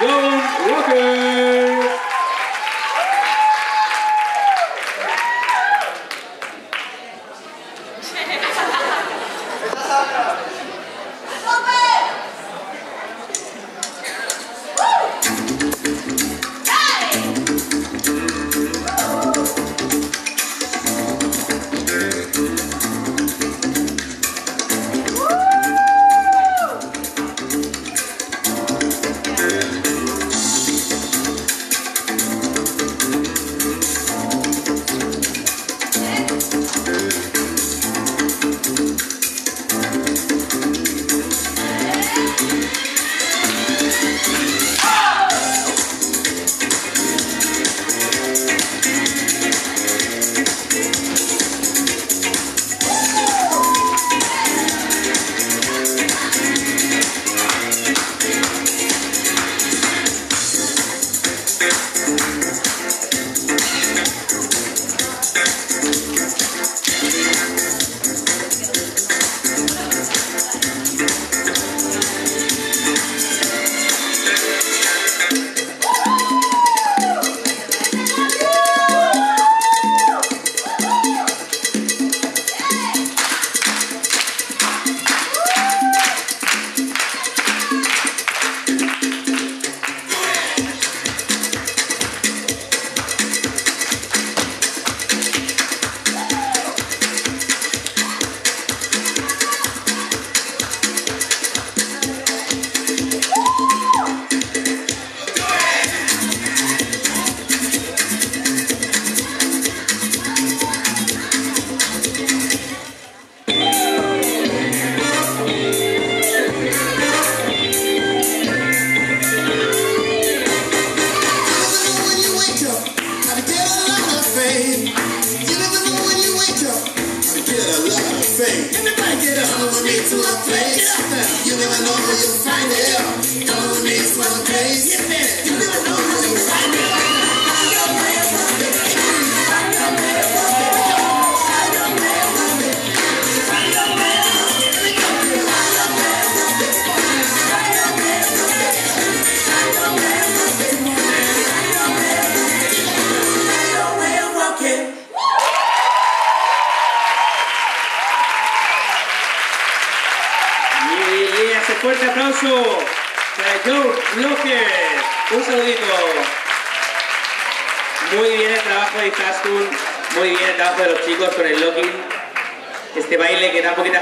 Young Rockers. 감사합니다. You never know when you wake up get a lot of fame. Anybody get up, come with me to a place. You never know where you'll find it. Fuerte aplauso para Joe Blocker. Un saludito. Muy bien el trabajo de Izaskun, muy bien el trabajo de los chicos con el locking. Este baile que da un poquito